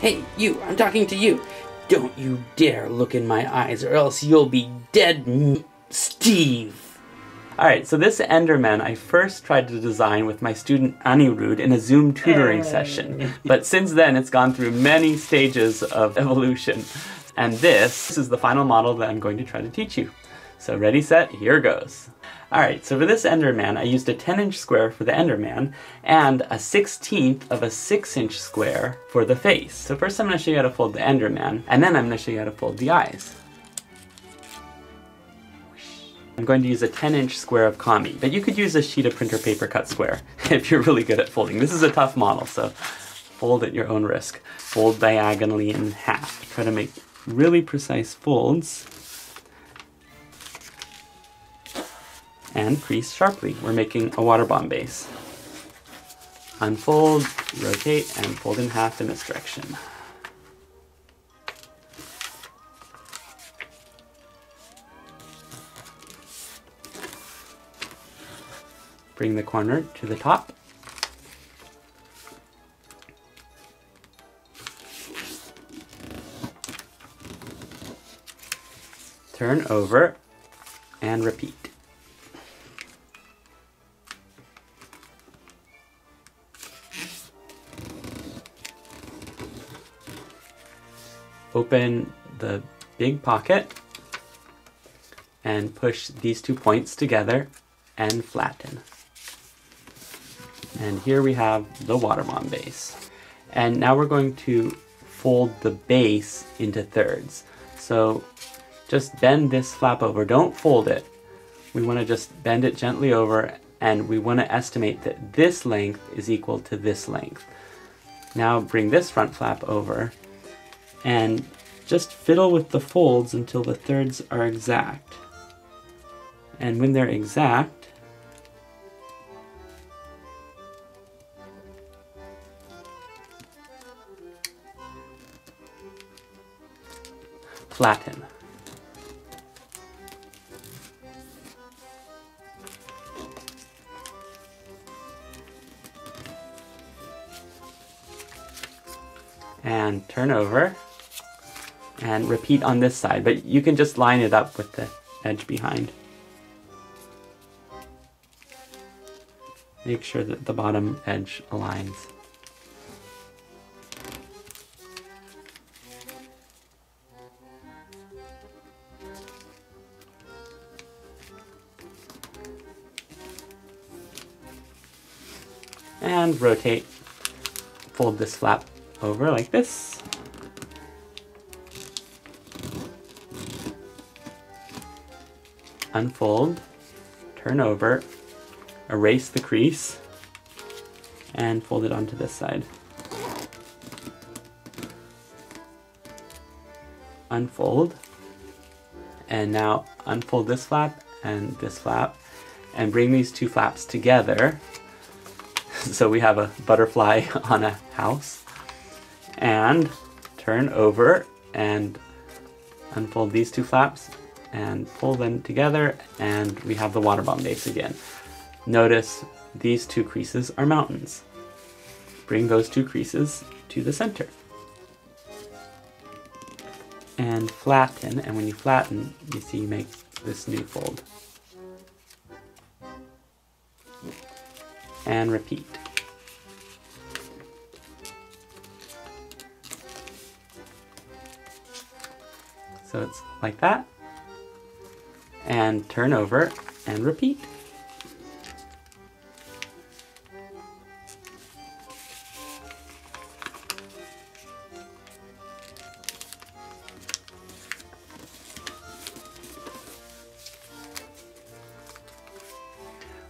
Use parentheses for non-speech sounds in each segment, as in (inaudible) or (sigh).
Hey, you, I'm talking to you. Don't you dare look in my eyes or else you'll be dead, m- Steve. Alright, so this Enderman I first tried to design with my student Anirudh in a Zoom tutoring session. But since then it's gone through many stages of evolution. And this, this is the final model that I'm going to try to teach you. So ready, set, here goes. Alright, so for this Enderman, I used a 10 inch square for the Enderman and a 16th of a 6 inch square for the face. So first I'm going to show you how to fold the Enderman, and then I'm going to show you how to fold the eyes. I'm going to use a 10 inch square of kami, but you could use a sheet of printer paper cut square (laughs) if you're really good at folding. This is a tough model, so fold at your own risk. Fold diagonally in half. Try to make really precise folds. And crease sharply. We're making a water bomb base. Unfold, rotate, and fold in half in this direction. Bring the corner to the top. Turn over and repeat. Open the big pocket and push these two points together and flatten. And here we have the water bomb base. And now we're going to fold the base into thirds. So just bend this flap over, don't fold it. We want to just bend it gently over and we want to estimate that this length is equal to this length. Now bring this front flap over and just fiddle with the folds until the thirds are exact. And when they're exact, flatten. And turn over and repeat on this side, but you can just line it up with the edge behind. Make sure that the bottom edge aligns. and rotate. Fold this flap over like this. Unfold, turn over, erase the crease, and fold it onto this side. Unfold, and now unfold this flap and this flap, and bring these two flaps together (laughs) so we have a butterfly (laughs) on a house. And turn over and unfold these two flaps and pull them together and we have the water bomb base again. Notice these two creases are mountains. Bring those two creases to the center. And flatten, and when you flatten, you see you make this new fold. And repeat. So it's like that. And turn over and repeat.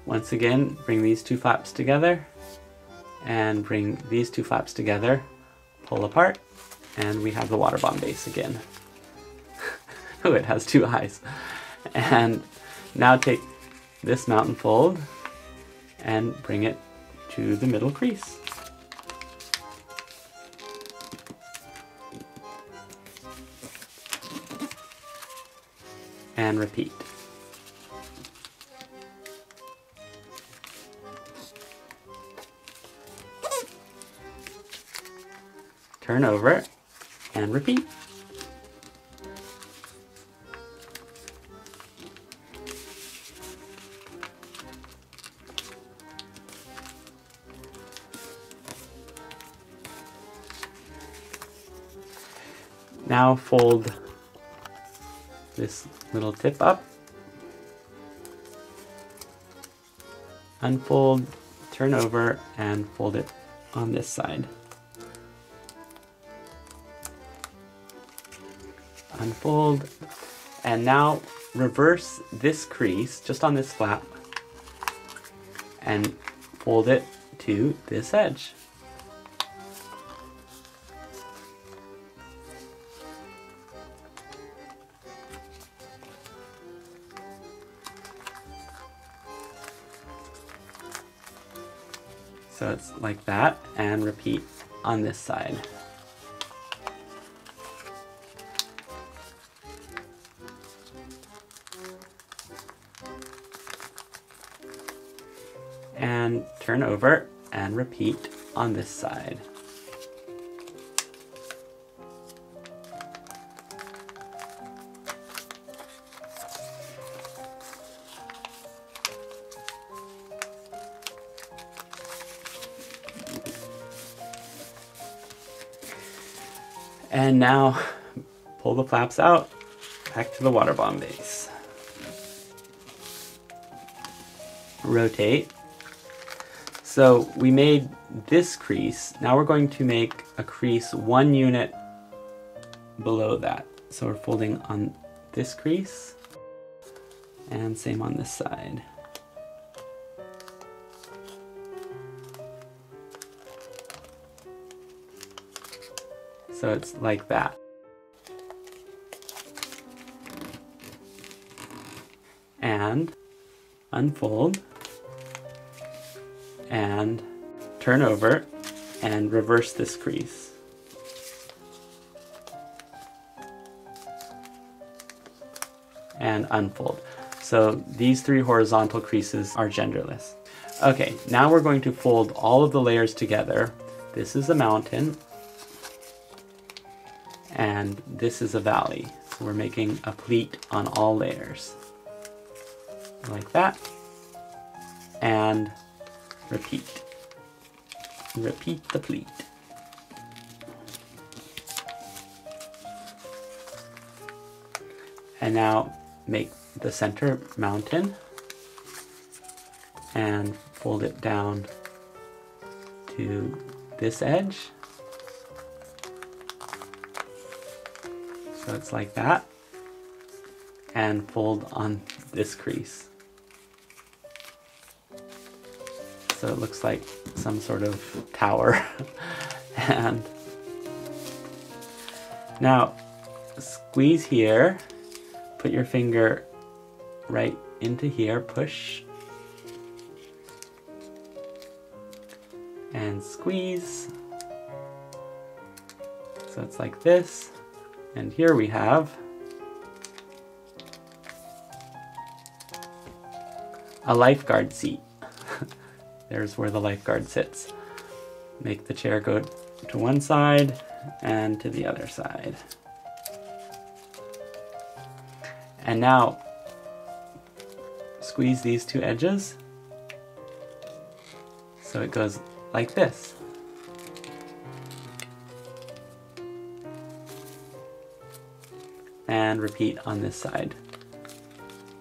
Once again, bring these two flaps together and bring these two flaps together, pull apart, and we have the water bomb base again. (laughs) oh, it has two eyes. (laughs) And now take this mountain fold and bring it to the middle crease. And repeat. turn over, and repeat. Now fold this little tip up. Unfold, turn over, and fold it on this side. Unfold, and now reverse this crease just on this flap and fold it to this edge. Like that and repeat on this side. And turn over and repeat on this side. And now pull the flaps out back to the water bomb base. Rotate. So we made this crease. Now we're going to make a crease one unit below that. So we're folding on this crease and same on this side. So it's like that. And unfold and turn over and reverse this crease. And unfold. So these three horizontal creases are genderless. Okay, now we're going to fold all of the layers together. This is a mountain, this is a valley. So we're making a pleat on all layers. Like that. And repeat. Repeat the pleat. And now make the center mountain and fold it down to this edge. So it's like that. And fold on this crease. So it looks like some sort of tower. (laughs) and now squeeze here, put your finger right into here, push and squeeze. So it's like this. And here we have a lifeguard seat. (laughs) There's where the lifeguard sits. Make the chair go to one side and to the other side. And now squeeze these two edges so it goes like this. And repeat on this side.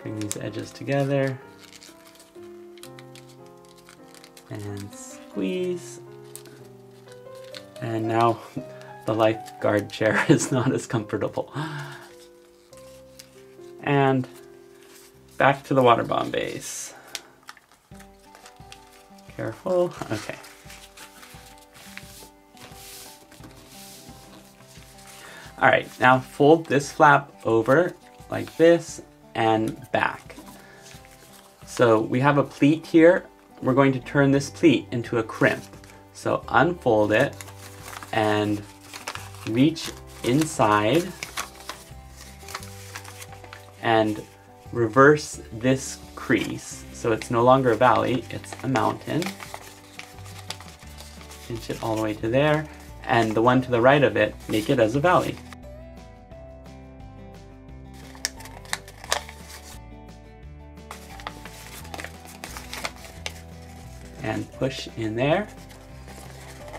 Bring these edges together. And squeeze. And now (laughs) the lifeguard chair (laughs) is not as comfortable. And back to the water bomb base. Careful, okay. All right, now fold this flap over like this and back. So we have a pleat here. We're going to turn this pleat into a crimp. So unfold it and reach inside and reverse this crease. So it's no longer a valley, it's a mountain. Pinch it all the way to there and the one to the right of it, make it as a valley. Push in there.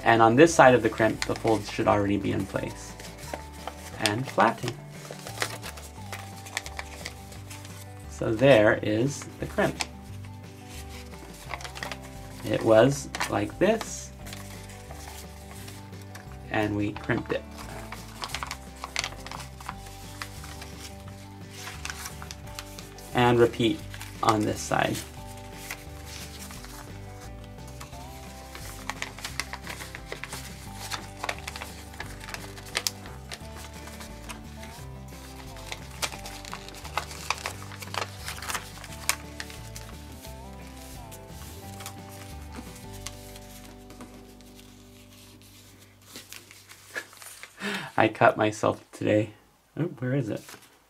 And on this side of the crimp, the folds should already be in place. And flatten. So there is the crimp. It was like this, and we crimped it. And repeat on this side. Cut myself today. Oh, where is it?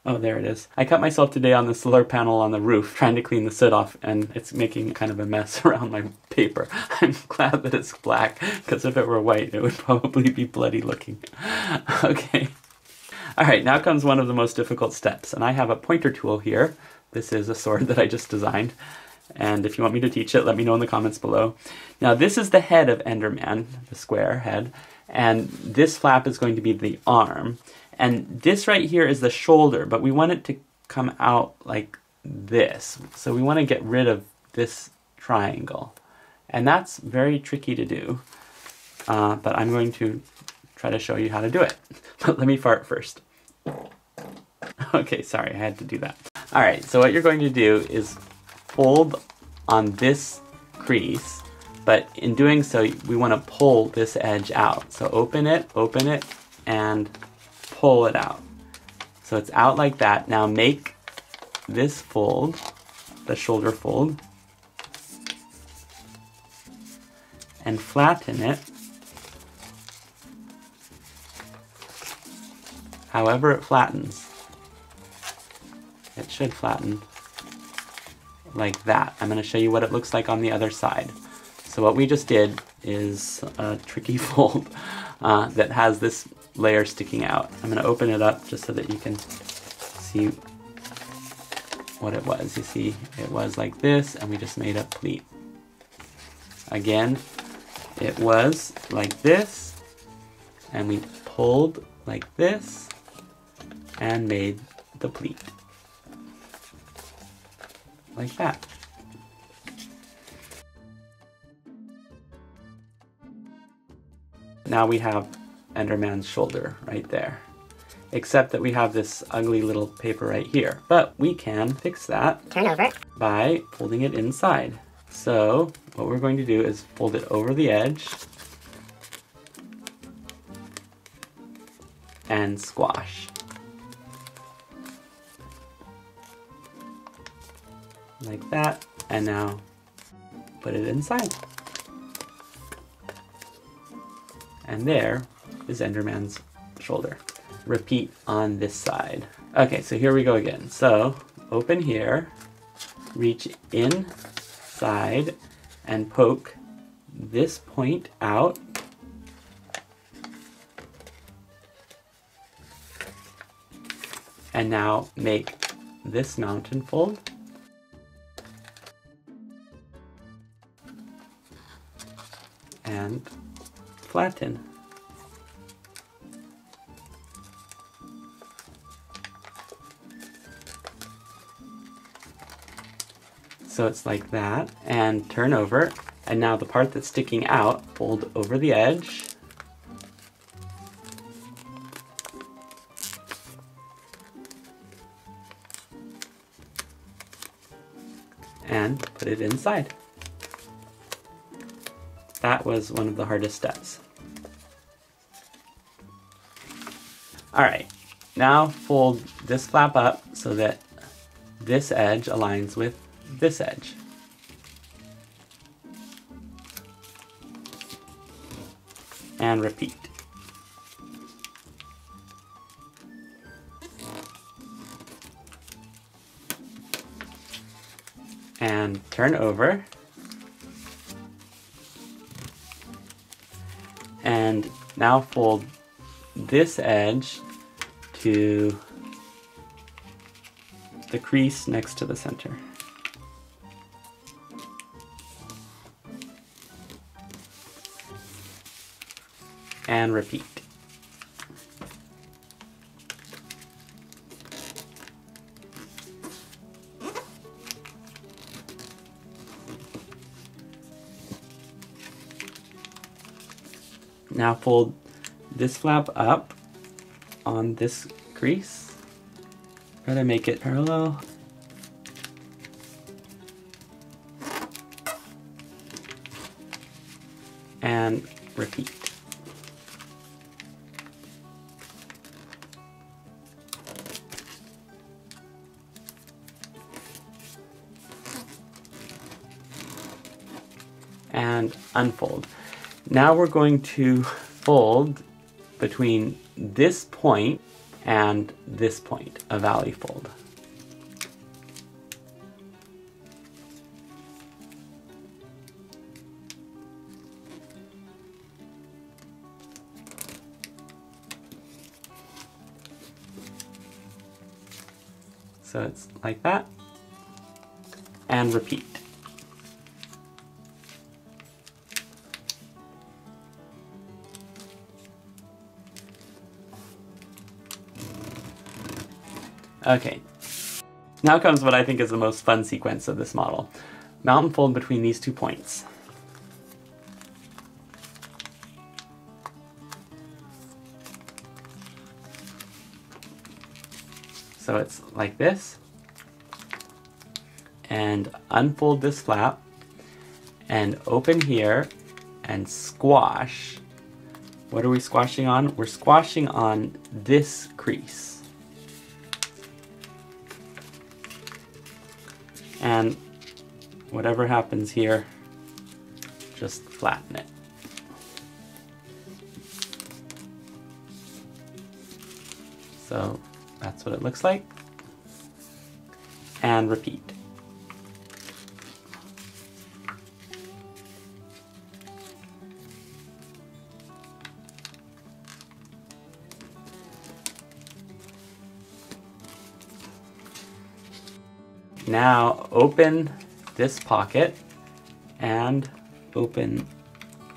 Oh, there it is. I cut myself today on the solar panel on the roof trying to clean the soot off, and it's making kind of a mess (laughs) around my paper. I'm glad that it's black, because if it were white, it would probably be bloody looking. (laughs) okay. All right, now comes one of the most difficult steps, and I have a pointer tool here. This is a sword that I just designed, and if you want me to teach it, let me know in the comments below. Now, this is the head of Enderman, the square head, and this flap is going to be the arm. And this right here is the shoulder, but we want it to come out like this. So we want to get rid of this triangle. And that's very tricky to do, uh, but I'm going to try to show you how to do it. (laughs) But let me fart first. (laughs) Okay, sorry, I had to do that. All right, so what you're going to do is fold on this crease but in doing so, we want to pull this edge out. So open it, open it, and pull it out. So it's out like that. Now make this fold, the shoulder fold, and flatten it however it flattens. It should flatten like that. I'm going to show you what it looks like on the other side. So what we just did is a tricky (laughs) fold uh, that has this layer sticking out. I'm going to open it up just so that you can see what it was. You see, it was like this, and we just made a pleat. Again, it was like this, and we pulled like this, and made the pleat. Like that. Now we have Enderman's shoulder right there. Except that we have this ugly little paper right here. But we can fix that. Turn over. By folding it inside. So what we're going to do is fold it over the edge. And squash. Like that. And now put it inside. And there is Enderman's shoulder. Repeat on this side. Okay, so here we go again. So open here, reach inside, and poke this point out. And now make this mountain fold. And flatten. So it's like that, and turn over, and now the part that's sticking out, fold over the edge, and put it inside. That was one of the hardest steps. Alright, now fold this flap up so that this edge aligns with this edge. And repeat. And turn over. Now fold this edge to the crease next to the center. And repeat. Now fold this flap up on this crease. Try to make it parallel. And repeat. And unfold. Now we're going to fold between this point and this point, a valley fold. So it's like that, and repeat. Okay. Now comes what I think is the most fun sequence of this model. Mountain fold between these two points. So it's like this. And unfold this flap and open here and squash. What are we squashing on? We're squashing on this crease. And whatever happens here, just flatten it. So that's what it looks like. And repeat. Now open this pocket and open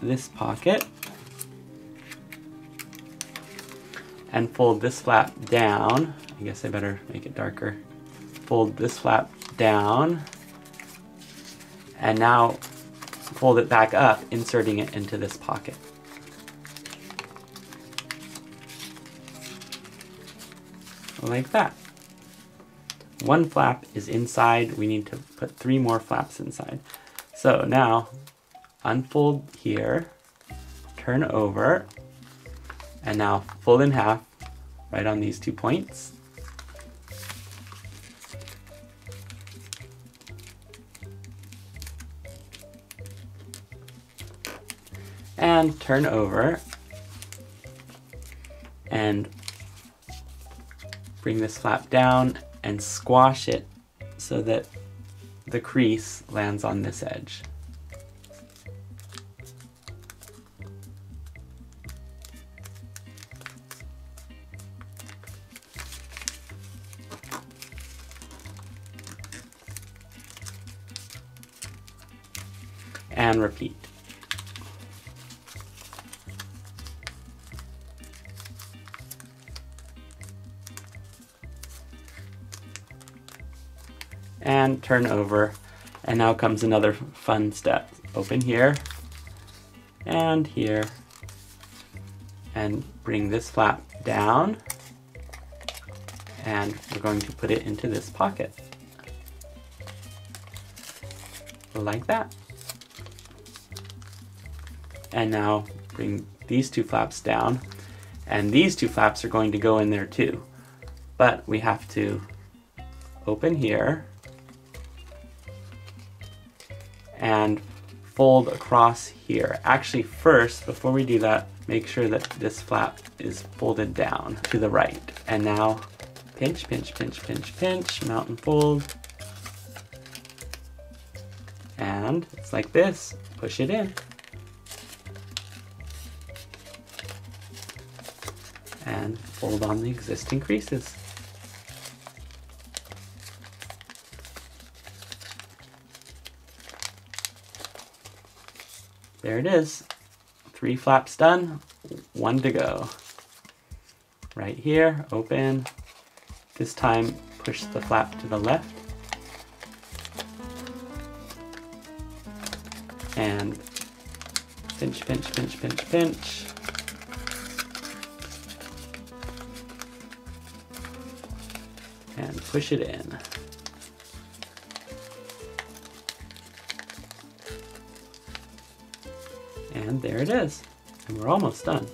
this pocket and fold this flap down. I guess I better make it darker. Fold this flap down and now fold it back up, inserting it into this pocket. Like that. One flap is inside, we need to put three more flaps inside. So now, unfold here, turn over, and now fold in half right on these two points. And turn over and bring this flap down and squash it so that the crease lands on this edge. Turn over. And now comes another fun step. Open here and here and bring this flap down and we're going to put it into this pocket like that. And now bring these two flaps down and these two flaps are going to go in there too. But we have to open here and fold across here. Actually first, before we do that, make sure that this flap is folded down to the right. And now pinch, pinch, pinch, pinch, pinch, mountain fold. And it's like this, push it in. And fold on the existing creases. There it is. Three flaps done, one to go. Right here, open. This time, push the flap to the left. And pinch, pinch, pinch, pinch, pinch. And push it in. And there it is. And we're almost done.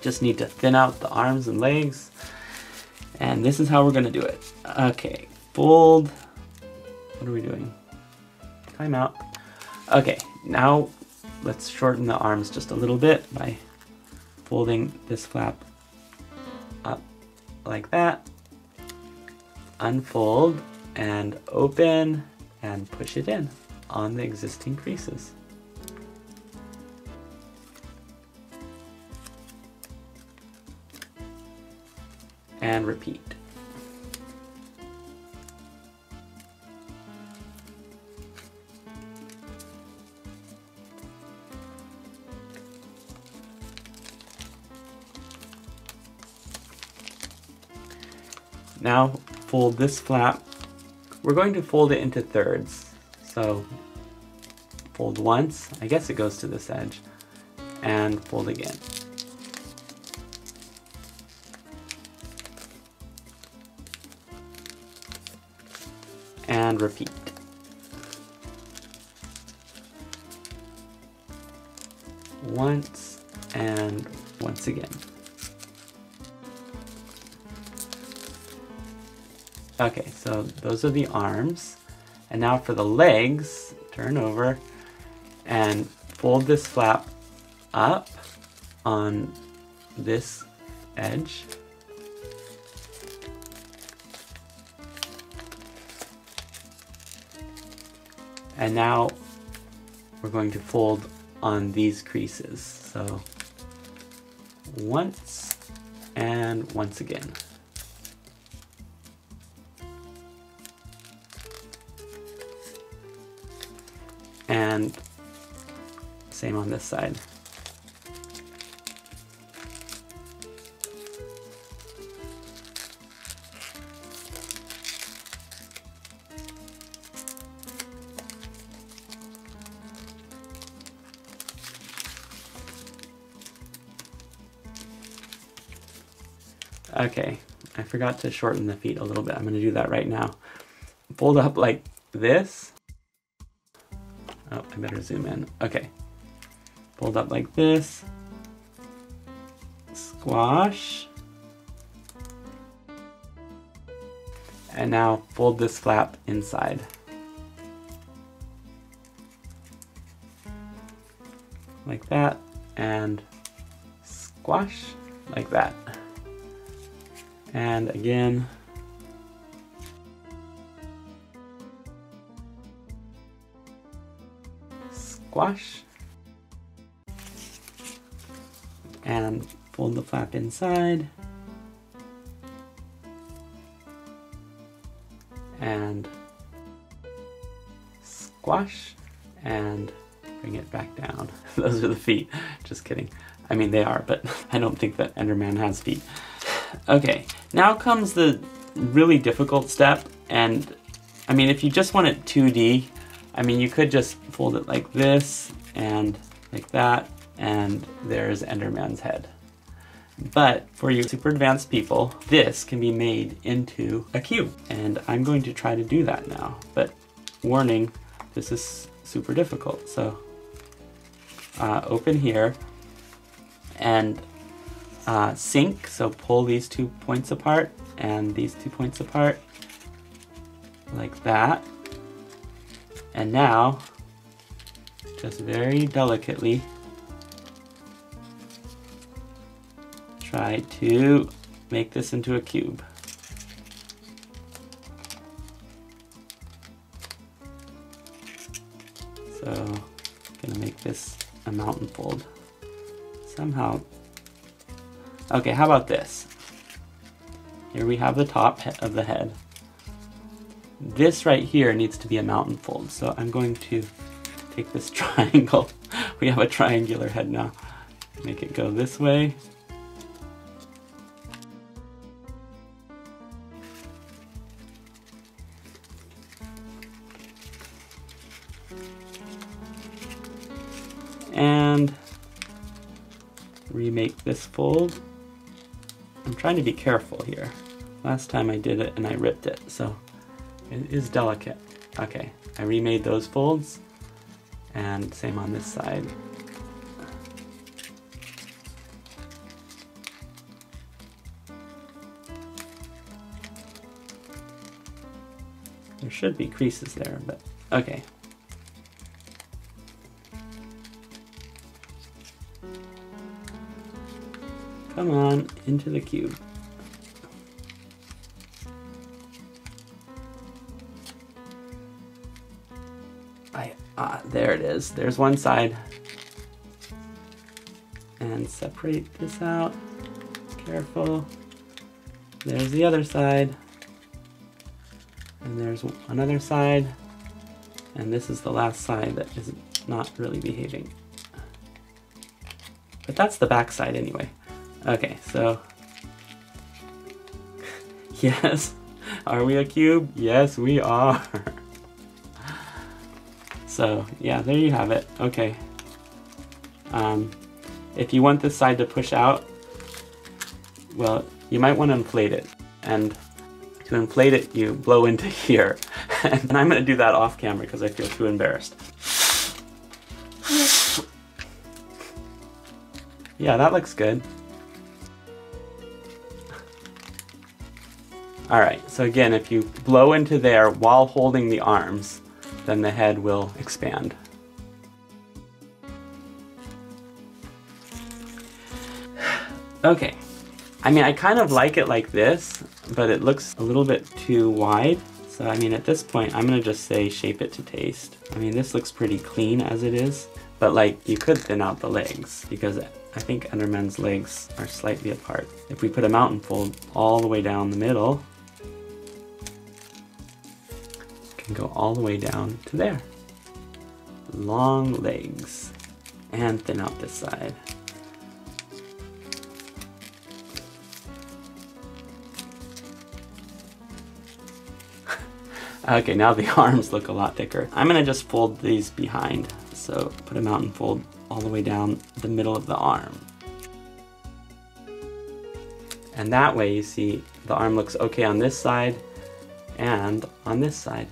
Just need to thin out the arms and legs. And this is how we're gonna do it. Okay, fold. What are we doing? Time out. Okay, now let's shorten the arms just a little bit by folding this flap up like that. Unfold and open and push it in on the existing creases. Repeat. Now fold this flap. We're going to fold it into thirds. So fold once, I guess it goes to this edge, and fold again. And repeat. Once and once again. Okay, so those are the arms. And now for the legs, turn over and fold this flap up on this edge And now we're going to fold on these creases. So once and once again. And same on this side. Forgot to shorten the feet a little bit. I'm gonna do that right now. Fold up like this. Oh, I better zoom in. Okay. Fold up like this. Squash. And now fold this flap inside. Squash and fold the flap inside and squash and bring it back down. (laughs) Those are the feet. Just kidding. I mean, they are, but (laughs) I don't think that Enderman has feet. Okay, now comes the really difficult step, and I mean, if you just want it 2D, I mean, you could just fold it like this and like that, and there's Enderman's head. But for you super advanced people, this can be made into a cube. And I'm going to try to do that now. But warning, this is super difficult. So uh, open here and uh, sink, so pull these two points apart and these two points apart, like that. And now, just very delicately, try to make this into a cube. So, I'm gonna make this a mountain fold. Somehow Okay, how about this? Here we have the top of the head. This right here needs to be a mountain fold, so I'm going to take this (laughs) triangle. we have a triangular head now. Make it go this way. And remake this fold. I'm trying to be careful here. Last time I did it and I ripped it, so it is delicate. Okay, I remade those folds and same on this side. There should be creases there, but okay. Come on, into the cube. Is. There's one side. And separate this out. Careful. There's the other side. And there's another side. And this is the last side that is not really behaving. But that's the back side anyway. Okay, so... (laughs) yes. Are we a cube? Yes, we are. (laughs) so, yeah, there you have it. Okay. Um, if you want this side to push out, well, you might want to inflate it. And to inflate it, you blow into (laughs) here. and I'm going to do that off camera because I feel too embarrassed. Yeah, that looks good. Alright, so again, if you blow into there while holding the arms, then the head will expand. Okay, I mean, I kind of like it like this, but it looks a little bit too wide. So, I mean, at this point, I'm gonna just say shape it to taste. I mean, this looks pretty clean as it is, but like, you could thin out the legs because I think Enderman's legs are slightly apart. If we put a mountain fold all the way down the middle, go all the way down to there. Long legs. And thin out this side. (laughs) okay, now the (laughs) arms look a lot thicker. I'm gonna just fold these behind. So put a mountain fold all the way down the middle of the arm. And that way you see the arm looks okay on this side and on this side.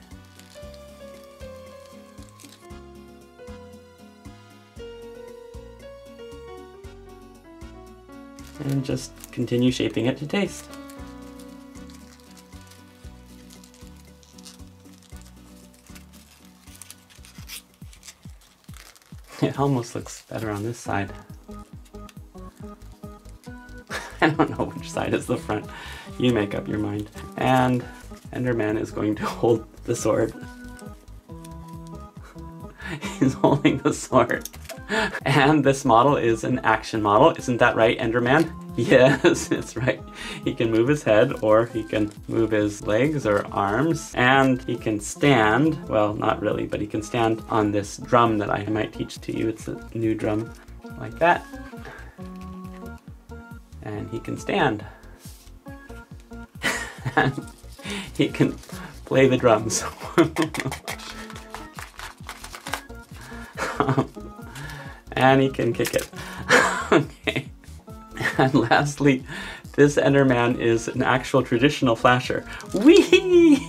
Just continue shaping it to taste. (laughs) It almost looks better on this side. (laughs) I don't know which side is the front. You make up your mind. And Enderman is going to (laughs) hold the sword. He's holding the sword. and this model is an action model. Isn't that right, Enderman? (laughs) Yes, it's right. He can move his head or he can move his legs or arms and he can stand, well, not really, but he can stand on this drum that I might teach to you. It's a new drum like that. And he can stand. and (laughs) he can play the drums. (laughs) and he can kick it. (laughs) And lastly, this Enderman is an actual traditional flasher. Whee! (laughs)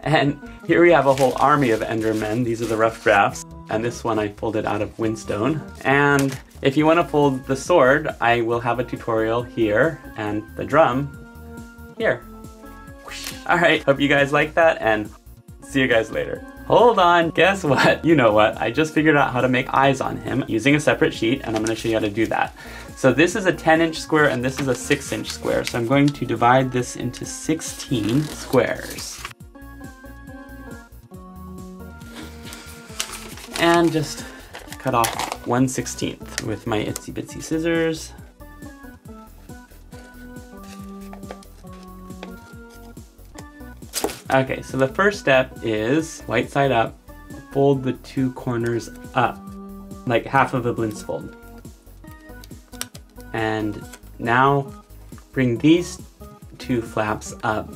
and here we have a whole army of Endermen. These are the rough drafts. And this one I folded out of Wyndstone. And if you want to fold the sword, I will have a tutorial here and the drum here. Alright, hope you guys like that and see you guys later. Hold on, guess what? (laughs) You know what? I just figured out how to make eyes on him using a separate sheet and I'm gonna show you how to do that. So this is a 10 inch square and this is a 6 inch square. So I'm going to divide this into 16 squares. And just cut off 1 16th with my itsy bitsy scissors. Okay, so the first step is white side up, fold the two corners up, like half of a blindfold. And now bring these two flaps up.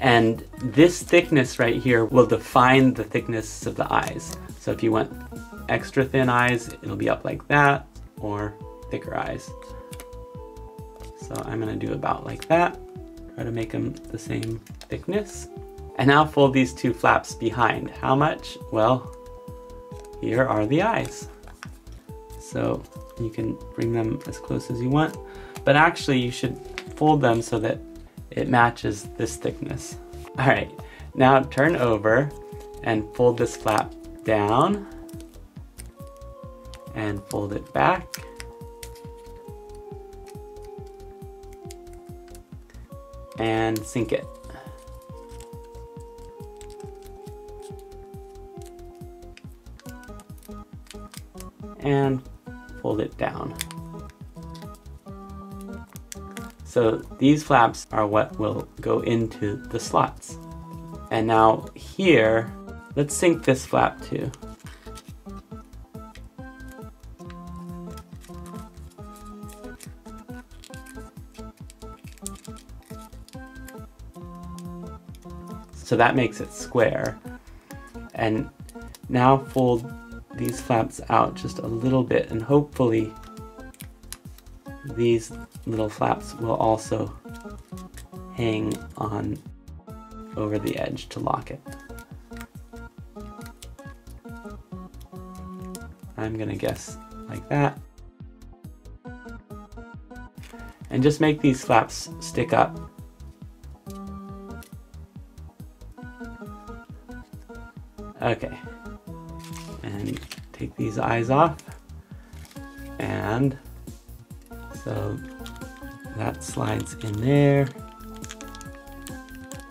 And this thickness right here will define the thickness of the eyes. So if you want extra thin eyes, it'll be up like that, or thicker eyes. So I'm gonna do about like that. Try to make them the same thickness. And now fold these two flaps behind. How much? Well, here are the eyes. So you can bring them as close as you want, but actually you should fold them so that it matches this thickness. All right, now turn over and fold this flap down and fold it back. And sink it. And fold it down. So these flaps are what will go into the slots. And now here, let's sink this flap too. So that makes it square. And now fold these flaps out just a little bit and hopefully these little flaps will also hang on over the edge to lock it. I'm gonna guess like that. And just make these flaps stick up. Okay take these eyes off. And so that slides in there.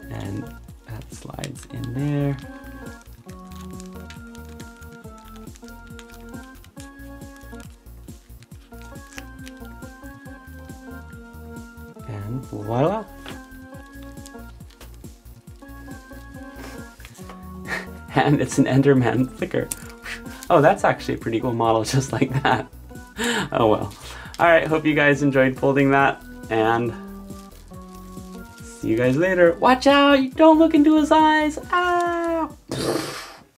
And that slides in there. And voila! (laughs) and it's an Enderman flicker. Oh, that's actually a pretty cool model (laughs) just like that. oh well. Alright, hope you guys enjoyed folding that, and see you guys later. Watch out! You don't look into his eyes! Ah!